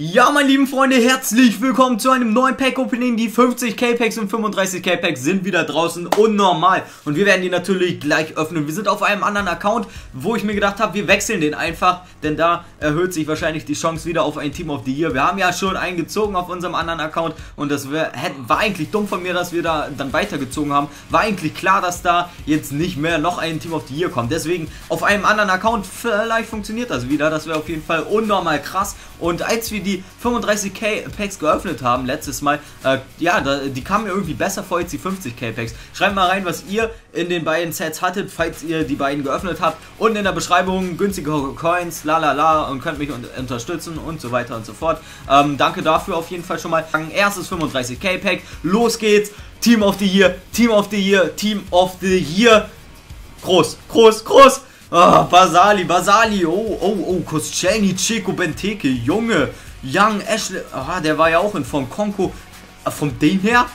Ja, meine lieben Freunde, herzlich willkommen zu einem neuen Pack-Opening. Die 50 K-Packs und 35 K-Packs sind wieder draußen und normal. Und wir werden die natürlich gleich öffnen. Wir sind auf einem anderen Account, wo ich mir gedacht habe, wir wechseln den einfach. Denn da erhöht sich wahrscheinlich die Chance wieder auf ein Team of the Year. Wir haben ja schon einen gezogen auf unserem anderen Account. Und das wär, war eigentlich dumm von mir, dass wir da dann weitergezogen haben. War eigentlich klar, dass da jetzt nicht mehr noch ein Team of the Year kommt. Deswegen auf einem anderen Account, vielleicht funktioniert das wieder. Das wäre auf jeden Fall unnormal krass. Und als wir die die 35k Packs geöffnet haben letztes Mal, äh, ja, da, die kamen mir irgendwie besser vor als die 50k Packs. Schreibt mal rein, was ihr in den beiden Sets hattet, falls ihr die beiden geöffnet habt. Und in der Beschreibung günstige Coins, la la la und könnt mich un unterstützen und so weiter und so fort. Ähm, danke dafür auf jeden Fall schon mal. Erstes 35k Pack, los geht's. Team of the Year, Team of the Year, Team of the Year. Groß, groß, groß. Oh, Basali, Basali, oh, oh, oh, Koscielny, Chico, Benteke, Junge, Young, Ashley, ah, der war ja auch in Form Konko, äh, von dem her,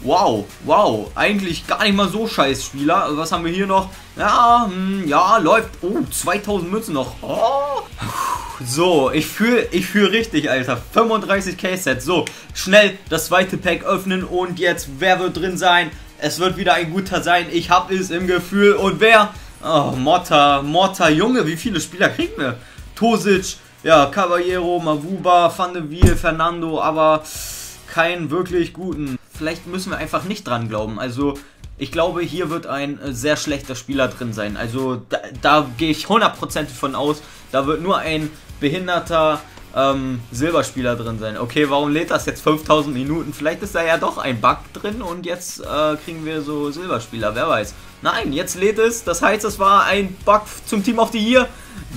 wow, wow, eigentlich gar nicht mal so scheiß Spieler, was haben wir hier noch, ja, hm, ja, läuft, oh, 2000 Münzen noch, oh. So, ich fühle ich fühl richtig, Alter. 35 K-Sets. So, schnell das zweite Pack öffnen und jetzt, wer wird drin sein? Es wird wieder ein guter sein. Ich habe es im Gefühl. Und wer? Oh, Motta, Motta, Junge, wie viele Spieler kriegen wir? Tosic, ja, Caballero, Mavuba, Van de Wiel, Fernando, aber keinen wirklich guten. Vielleicht müssen wir einfach nicht dran glauben. Also, ich glaube, hier wird ein äh, sehr schlechter Spieler drin sein. Also, da, da gehe ich hundertprozentig von aus. Da wird nur ein behinderter ähm, Silberspieler drin sein. Okay, warum lädt das jetzt 5000 Minuten? Vielleicht ist da ja doch ein Bug drin und jetzt äh, kriegen wir so Silberspieler, wer weiß. Nein, jetzt lädt es, das heißt, es war ein Bug zum Team of the Year.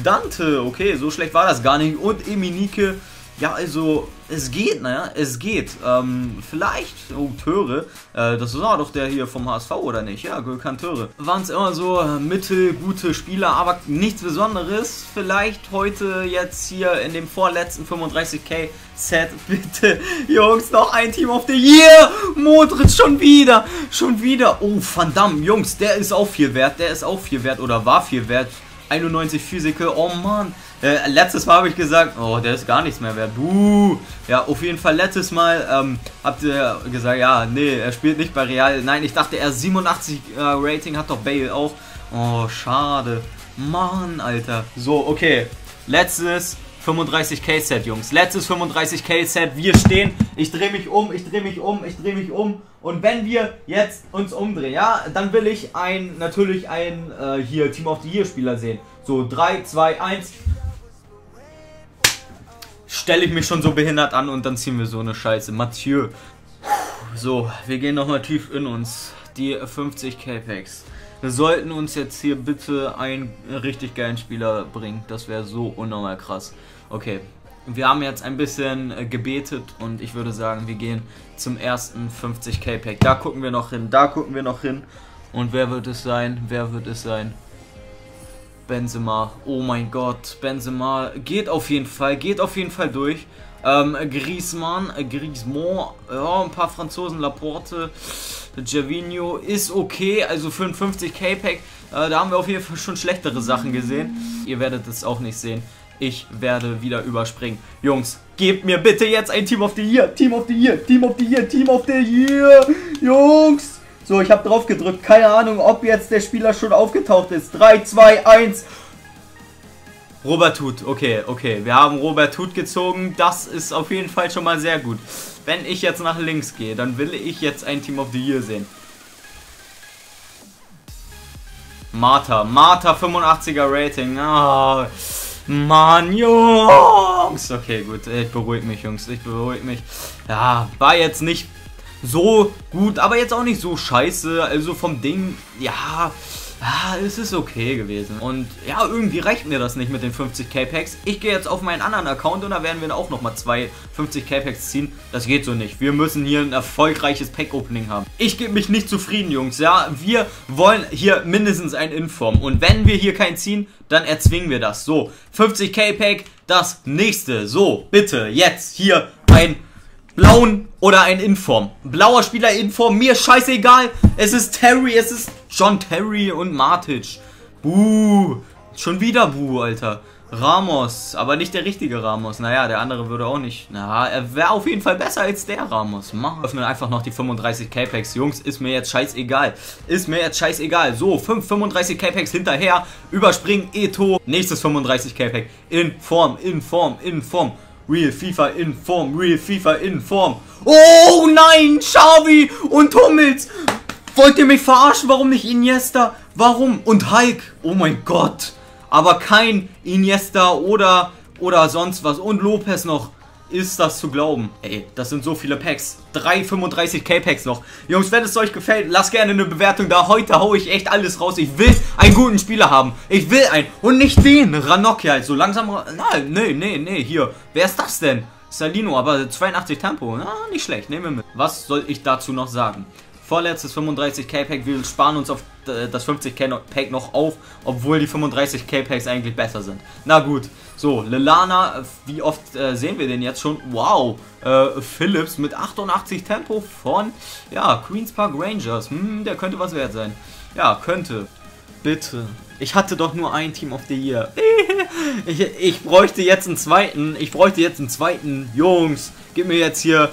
Dante, okay, so schlecht war das gar nicht. Und Eminike, ja, also es geht, naja, es geht. Ähm, vielleicht, oh, Töre, äh, das war doch der hier vom HSV, oder nicht? Ja, Gülkan Töre. Waren es immer so äh, mittelgute Spieler, aber nichts Besonderes. Vielleicht heute jetzt hier in dem vorletzten 35k Set, bitte, Jungs, noch ein Team of the Year. Modric schon wieder, schon wieder. Oh, Van Damme, Jungs, der ist auch viel wert, der ist auch viel wert oder war viel wert. 91 Physical, oh Mann. Äh, letztes Mal habe ich gesagt, oh, der ist gar nichts mehr wert. Buh. Ja, auf jeden Fall letztes Mal ähm, habt ihr gesagt, ja, nee, er spielt nicht bei Real. Nein, ich dachte, er 87 äh, Rating hat doch Bale auch. Oh, schade. Mann, Alter. So, okay. Letztes 35k Set, Jungs. Letztes 35k Set. Wir stehen. Ich drehe mich um, ich drehe mich um, ich drehe mich um. Und wenn wir jetzt uns umdrehen, ja, dann will ich ein, natürlich ein, äh, hier, Team of the Year Spieler sehen. So, 3, 2, 1 stelle ich mich schon so behindert an und dann ziehen wir so eine Scheiße. Mathieu. So, wir gehen nochmal tief in uns. Die 50 K-Packs. Wir sollten uns jetzt hier bitte einen richtig geilen Spieler bringen. Das wäre so unnormal krass. Okay, wir haben jetzt ein bisschen äh, gebetet und ich würde sagen, wir gehen zum ersten 50k-Pack. Da gucken wir noch hin, da gucken wir noch hin. Und wer wird es sein? Wer wird es sein? Benzema. Oh mein Gott, Benzema geht auf jeden Fall, geht auf jeden Fall durch. Ähm, Griezmann, Griezmann, ja, ein paar Franzosen, Laporte, Javinho ist okay, also für ein 50k-Pack, äh, da haben wir auf jeden Fall schon schlechtere Sachen gesehen. Ihr werdet es auch nicht sehen. Ich werde wieder überspringen. Jungs, gebt mir bitte jetzt ein Team of the Year, Team of the Year, Team of the Year, Team of the Year. Jungs, so, ich habe drauf gedrückt. Keine Ahnung, ob jetzt der Spieler schon aufgetaucht ist. 3, 2, 1. Robert Tut, okay, okay. Wir haben Robert Tut gezogen. Das ist auf jeden Fall schon mal sehr gut. Wenn ich jetzt nach links gehe, dann will ich jetzt ein Team of the Year sehen. Martha, Martha 85er Rating. Oh, Mann, Jungs. Okay, gut. Ich beruhige mich, Jungs. Ich beruhige mich. Ja, war jetzt nicht so gut, aber jetzt auch nicht so scheiße. Also vom Ding, ja, ah, es ist okay gewesen. Und ja, irgendwie reicht mir das nicht mit den 50k Packs. Ich gehe jetzt auf meinen anderen Account und da werden wir auch nochmal zwei 50k Packs ziehen. Das geht so nicht. Wir müssen hier ein erfolgreiches Pack-Opening haben. Ich gebe mich nicht zufrieden, Jungs. Ja, wir wollen hier mindestens ein Inform. Und wenn wir hier keinen ziehen, dann erzwingen wir das. So, 50k Pack, das nächste. So, bitte, jetzt hier ein blauen oder ein Inform. Blauer Spieler Inform, mir scheißegal. Es ist Terry, es ist John Terry und Martic. Buh. Schon wieder Buh, Alter. Ramos, aber nicht der richtige Ramos. Naja, der andere würde auch nicht. Na, er wäre auf jeden Fall besser als der Ramos. Machen öffnen einfach noch die 35 K-Packs. Jungs, ist mir jetzt scheißegal. Ist mir jetzt scheißegal. So, 5 35 K-Packs hinterher. Überspringen, Eto. Nächstes 35 K-Pack. In Form, in Form, in Form. Real FIFA in Form, Real FIFA in Form. Oh nein, Xavi und Hummels. Wollt ihr mich verarschen? Warum nicht Iniesta? Warum? Und Hulk. Oh mein Gott aber kein Iniesta oder, oder sonst was. Und Lopez noch. Ist das zu glauben? Ey, das sind so viele Packs. 335 K-Packs noch. Jungs, wenn es euch gefällt, lasst gerne eine Bewertung da. Heute haue ich echt alles raus. Ich will einen guten Spieler haben. Ich will einen. Und nicht den. Ranocchia halt. So langsam. Nein, nee, nee, nee. Hier. Wer ist das denn? Salino, aber 82 Tempo. Na, nicht schlecht. Nehmen wir mit. Was soll ich dazu noch sagen? Vorletztes 35k-Pack. Wir sparen uns auf das 50k-Pack noch auf, obwohl die 35k-Packs eigentlich besser sind. Na gut. So, Lilana, wie oft äh, sehen wir den jetzt schon? Wow, äh, Phillips mit 88 Tempo von, ja, Queen's Park Rangers. Hm, der könnte was wert sein. Ja, könnte. Bitte. Ich hatte doch nur ein Team of the Year. ich, ich bräuchte jetzt einen zweiten. Ich bräuchte jetzt einen zweiten. Jungs, gib mir jetzt hier,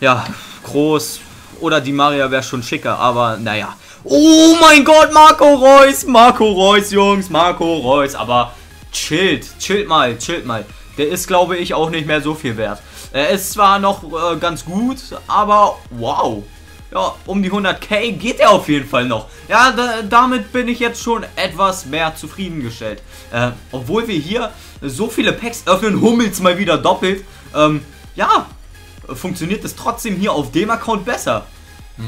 ja, groß, oder die Maria wäre schon schicker, aber naja. Oh mein Gott, Marco Reus, Marco Reus, Jungs, Marco Reus. Aber chillt, chillt mal, chillt mal. Der ist, glaube ich, auch nicht mehr so viel wert. Er ist zwar noch äh, ganz gut, aber wow. Ja, um die 100k geht er auf jeden Fall noch. Ja, da, damit bin ich jetzt schon etwas mehr zufriedengestellt. Äh, obwohl wir hier so viele Packs öffnen, Hummels mal wieder doppelt. Ähm, ja, funktioniert es trotzdem hier auf dem Account besser.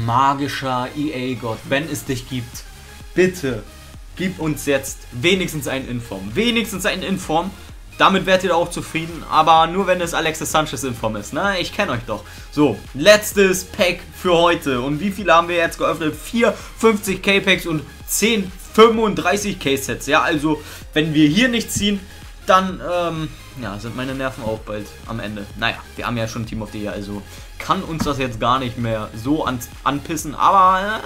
Magischer EA-Gott, wenn es dich gibt, bitte gib uns jetzt wenigstens einen Inform. Wenigstens einen Inform. Damit werdet ihr auch zufrieden, aber nur wenn es Alexis Sanchez Inform ist, ne? Ich kenne euch doch. So, letztes Pack für heute. Und wie viele haben wir jetzt geöffnet? 4 50k Packs und 10 35k Sets. Ja, also, wenn wir hier nicht ziehen, dann, ähm, ja, sind meine Nerven auch bald am Ende. Naja, wir haben ja schon Team of the Year, also kann uns das jetzt gar nicht mehr so an, anpissen, aber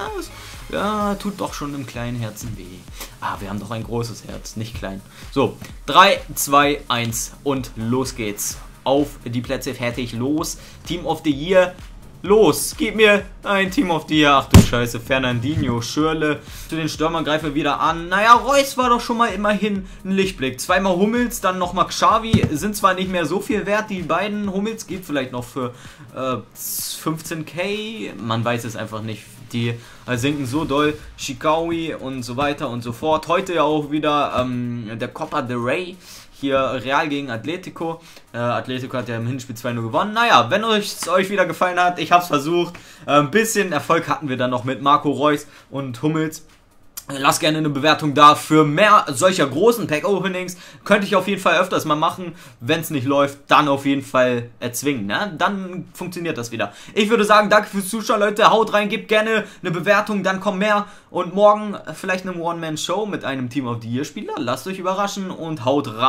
äh, ja, tut doch schon im kleinen Herzen weh. Ah, wir haben doch ein großes Herz, nicht klein. So, 3, 2, 1 und los geht's. Auf die Plätze fertig, los. Team of the Year, Los, gib mir ein Team of the Year. Ach du Scheiße, Fernandinho, Schürle. Zu den Stürmern greife wieder an. Naja, Reus war doch schon mal immerhin ein Lichtblick. Zweimal Hummels, dann nochmal Xavi. Sind zwar nicht mehr so viel wert, die beiden. Hummels geht vielleicht noch für äh, 15k. Man weiß es einfach nicht. Die äh, sinken so doll. Shikawi und so weiter und so fort. Heute ja auch wieder ähm, der Copa de Rey hier Real gegen Atletico. Äh, Atletico hat ja im Hinspiel 2-0 gewonnen. Naja, wenn es euch wieder gefallen hat, ich habe es versucht. Äh, ein bisschen Erfolg hatten wir dann noch mit Marco Reus und Hummels. Lasst gerne eine Bewertung da für mehr solcher großen Pack-Openings. Könnte ich auf jeden Fall öfters mal machen. Wenn es nicht läuft, dann auf jeden Fall erzwingen. Ne? Dann funktioniert das wieder. Ich würde sagen, danke fürs Zuschauen, Leute. Haut rein, gebt gerne eine Bewertung, dann kommen mehr. Und morgen vielleicht eine One-Man-Show mit einem Team of the Year-Spieler. Lasst euch überraschen und haut rein.